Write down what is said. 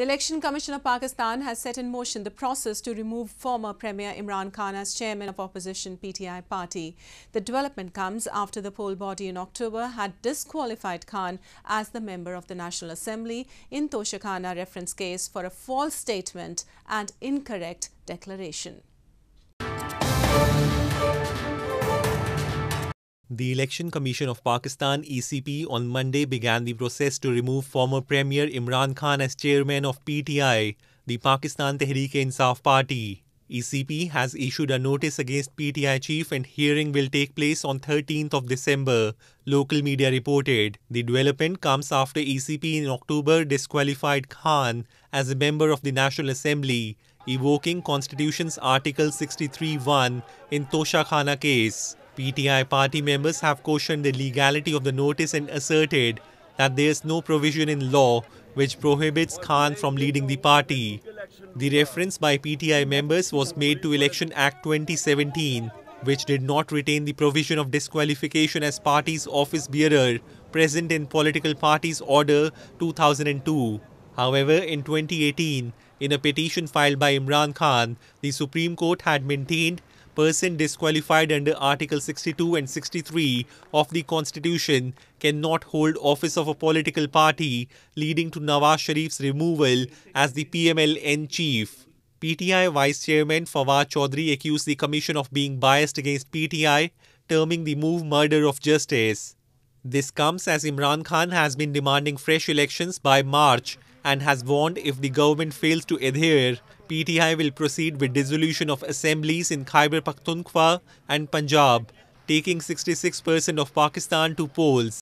The Election Commission of Pakistan has set in motion the process to remove former Premier Imran Khan as chairman of opposition PTI party. The development comes after the poll body in October had disqualified Khan as the member of the National Assembly in Toshakhana reference case for a false statement and incorrect declaration. The Election Commission of Pakistan ECP on Monday began the process to remove former Premier Imran Khan as chairman of PTI, the Pakistan Tehreek-e-Insaf Party. ECP has issued a notice against PTI chief and hearing will take place on 13th of December, local media reported. The development comes after ECP in October disqualified Khan as a member of the National Assembly, evoking Constitution's Article 63.1 in Tosha Toshakhana case. PTI party members have cautioned the legality of the notice and asserted that there is no provision in law which prohibits Khan from leading the party. The reference by PTI members was made to Election Act 2017, which did not retain the provision of disqualification as party's office bearer present in Political Parties Order 2002. However, in 2018, in a petition filed by Imran Khan, the Supreme Court had maintained person disqualified under Article 62 and 63 of the Constitution cannot hold office of a political party, leading to Nawaz Sharif's removal as the PMLN chief. PTI Vice Chairman Fawad Chaudhry accused the Commission of being biased against PTI, terming the move murder of justice. This comes as Imran Khan has been demanding fresh elections by March and has warned if the government fails to adhere, PTI will proceed with dissolution of assemblies in Khyber Pakhtunkhwa and Punjab, taking 66% of Pakistan to polls.